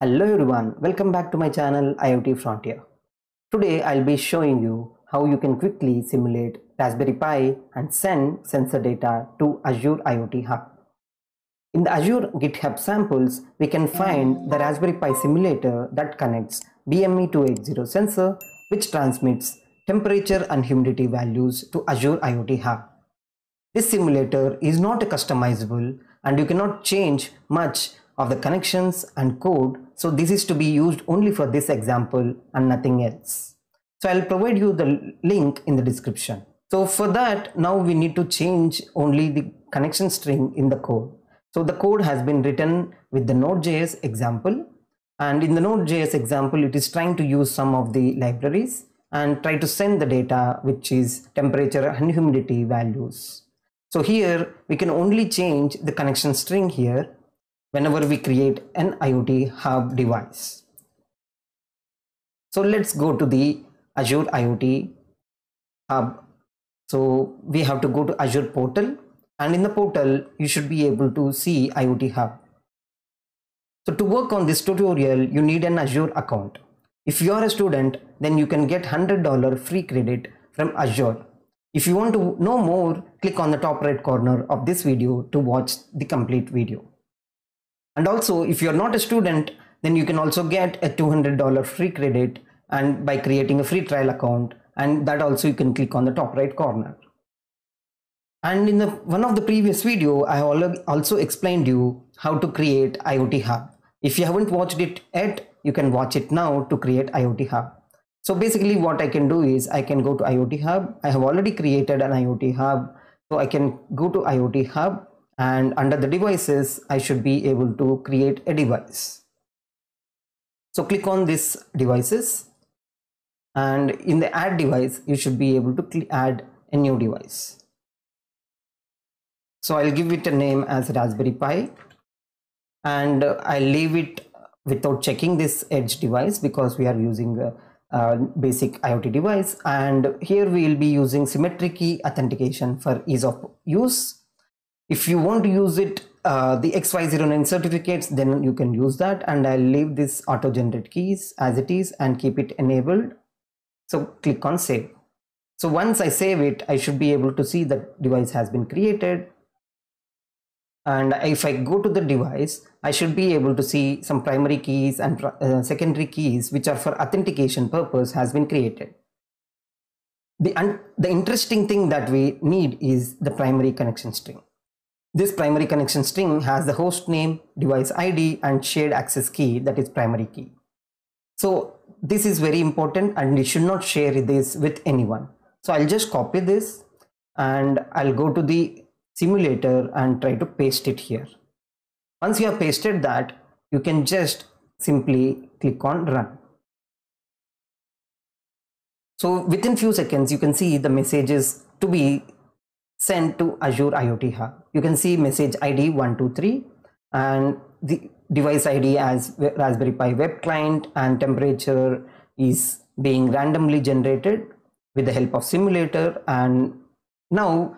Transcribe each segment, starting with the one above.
Hello everyone, welcome back to my channel IoT Frontier. Today I'll be showing you how you can quickly simulate Raspberry Pi and send sensor data to Azure IoT Hub. In the Azure GitHub samples, we can find the Raspberry Pi simulator that connects BME280 sensor which transmits temperature and humidity values to Azure IoT Hub. This simulator is not customizable and you cannot change much of the connections and code. So this is to be used only for this example and nothing else. So I'll provide you the link in the description. So for that, now we need to change only the connection string in the code. So the code has been written with the Node.js example. And in the Node.js example, it is trying to use some of the libraries and try to send the data, which is temperature and humidity values. So here we can only change the connection string here whenever we create an IoT hub device. So let's go to the Azure IoT hub. So we have to go to Azure portal and in the portal you should be able to see IoT hub. So to work on this tutorial you need an Azure account. If you are a student then you can get $100 free credit from Azure. If you want to know more click on the top right corner of this video to watch the complete video. And also, if you're not a student, then you can also get a $200 free credit and by creating a free trial account and that also you can click on the top right corner. And in the one of the previous video, I also explained you how to create IoT Hub. If you haven't watched it yet, you can watch it now to create IoT Hub. So basically what I can do is I can go to IoT Hub. I have already created an IoT Hub. So I can go to IoT Hub and under the devices I should be able to create a device. So click on this devices and in the add device you should be able to add a new device. So I'll give it a name as Raspberry Pi and I'll leave it without checking this edge device because we are using a, a basic IoT device and here we will be using symmetric key authentication for ease of use if you want to use it uh, the X.509 certificates then you can use that. And i'll leave this auto generate keys as it is and keep it enabled. So click on save. So once i save it i should be able to see that device has been created. And if i go to the device i should be able to see some primary keys and uh, secondary keys which are for authentication purpose has been created. The, the interesting thing that we need is the primary connection string this primary connection string has the host name, device ID and shared access key that is primary key. So this is very important and you should not share this with anyone. So I'll just copy this and I'll go to the simulator and try to paste it here. Once you have pasted that, you can just simply click on run. So within few seconds, you can see the messages to be sent to Azure IoT Hub. You can see message ID 123 and the device ID as Raspberry Pi web client and temperature is being randomly generated with the help of simulator and now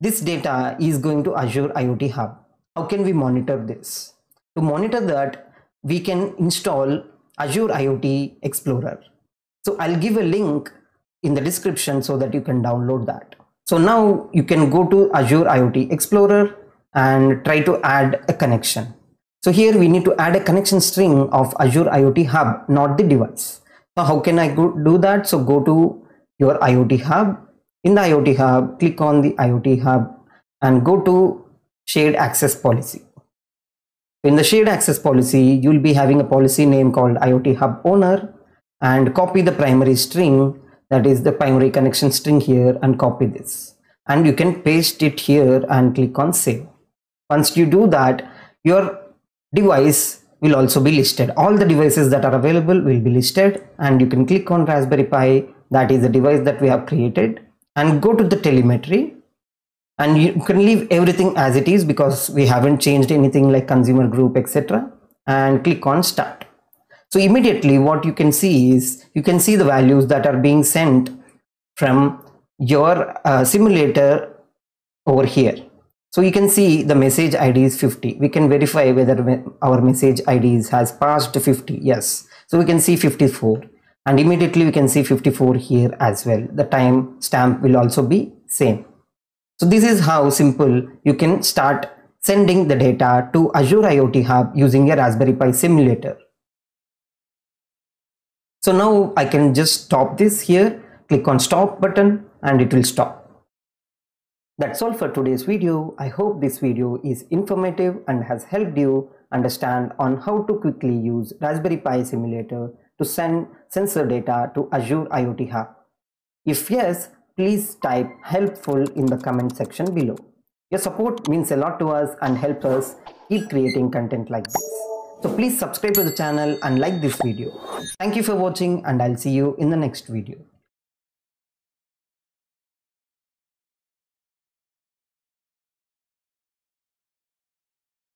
this data is going to Azure IoT Hub. How can we monitor this? To monitor that we can install Azure IoT Explorer. So I'll give a link in the description so that you can download that. So now you can go to Azure IoT Explorer and try to add a connection. So here we need to add a connection string of Azure IoT Hub, not the device. So how can I do that? So go to your IoT Hub. In the IoT Hub, click on the IoT Hub and go to shared access policy. In the shared access policy, you'll be having a policy name called IoT Hub owner and copy the primary string that is the primary connection string here and copy this. And you can paste it here and click on save. Once you do that your device will also be listed. All the devices that are available will be listed and you can click on raspberry pi. That is the device that we have created. And go to the telemetry and you can leave everything as it is because we haven't changed anything like consumer group etc and click on start so immediately what you can see is you can see the values that are being sent from your uh, simulator over here. So you can see the message ID is 50. We can verify whether our message IDs has passed 50. Yes. So we can see 54 and immediately we can see 54 here as well. The time stamp will also be same. So this is how simple you can start sending the data to Azure IoT Hub using a Raspberry Pi simulator. So now I can just stop this here, click on stop button and it will stop. That's all for today's video. I hope this video is informative and has helped you understand on how to quickly use Raspberry Pi simulator to send sensor data to Azure IoT Hub. If yes, please type helpful in the comment section below. Your support means a lot to us and helps us keep creating content like this. So please subscribe to the channel and like this video. Thank you for watching and I'll see you in the next video.